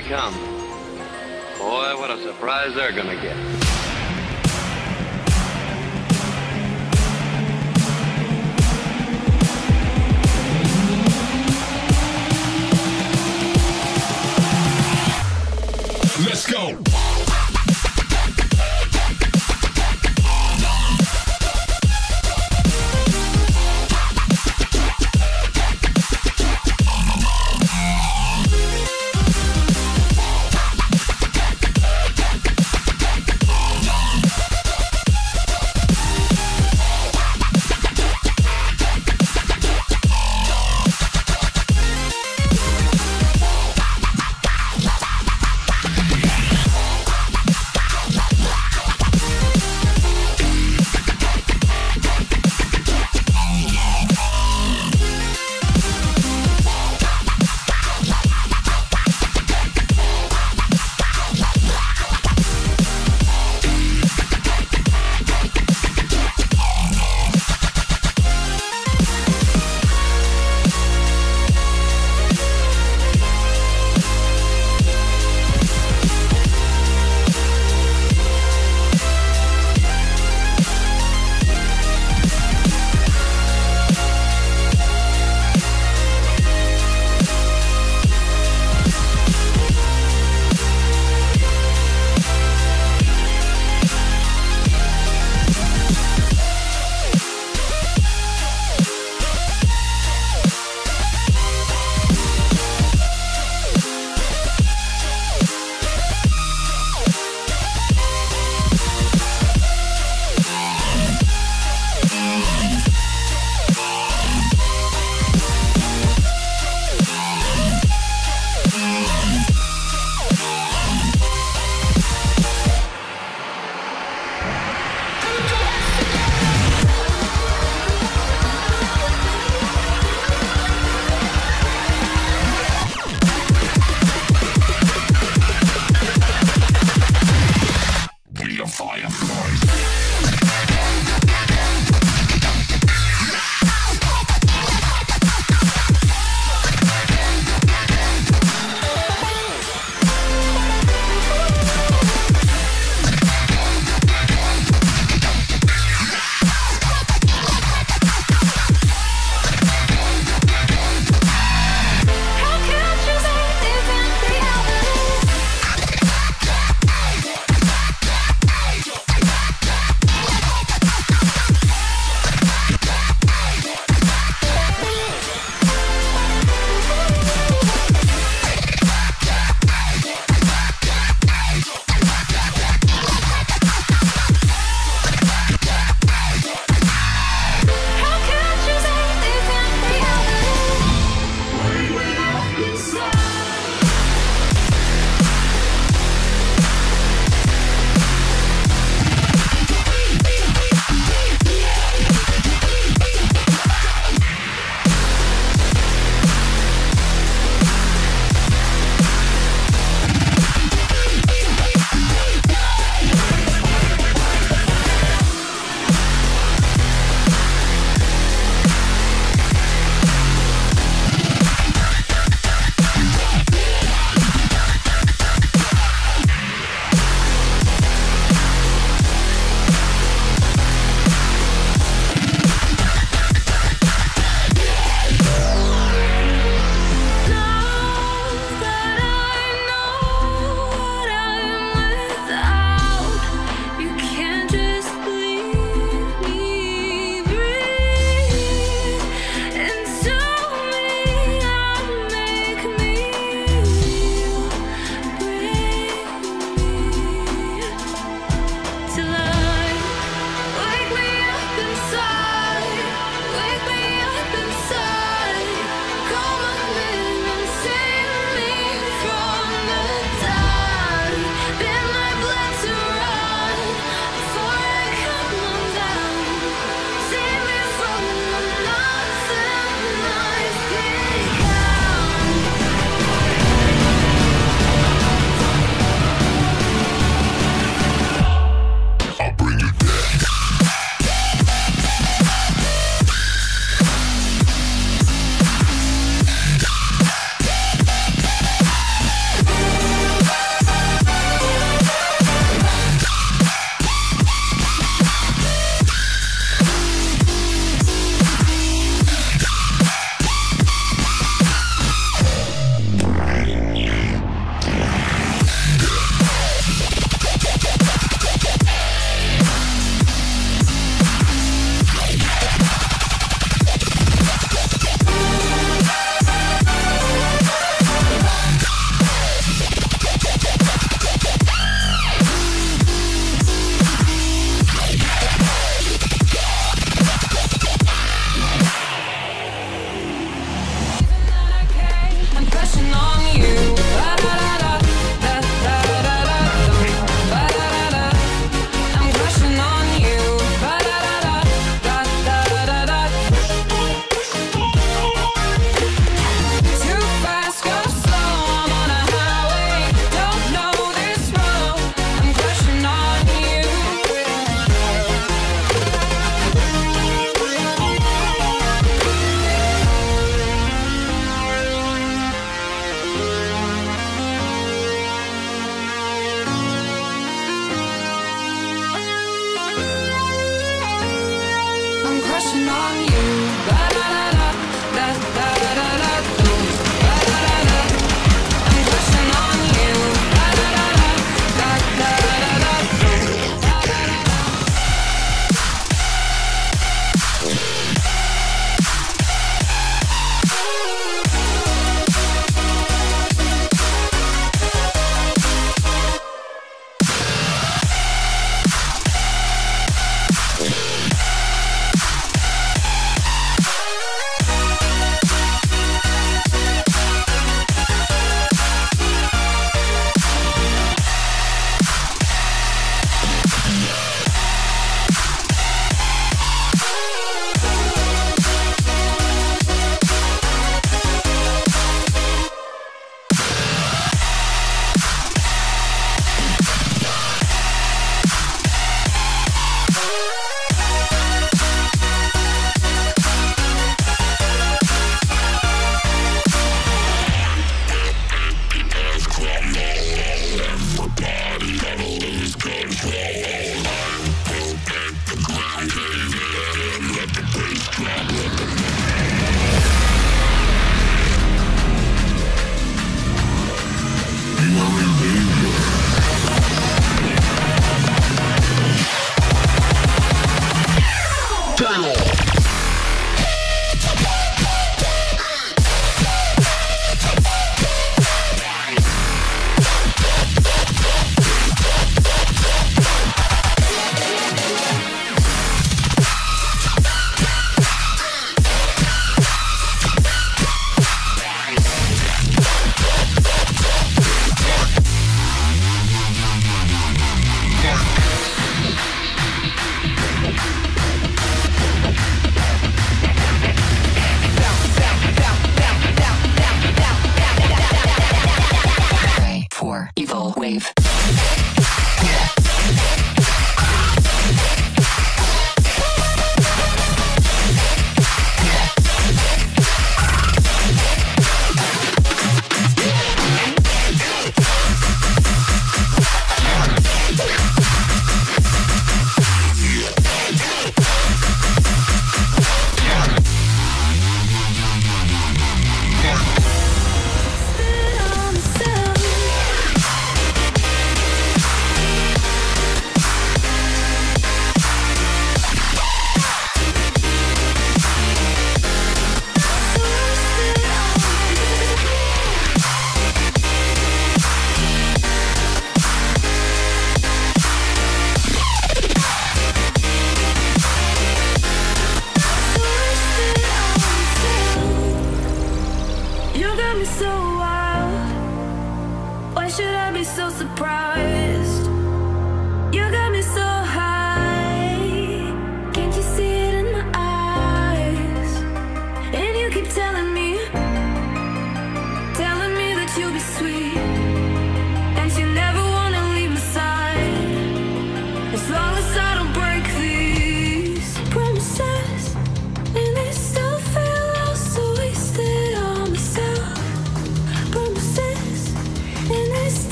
they come. Boy, what a surprise they're gonna get.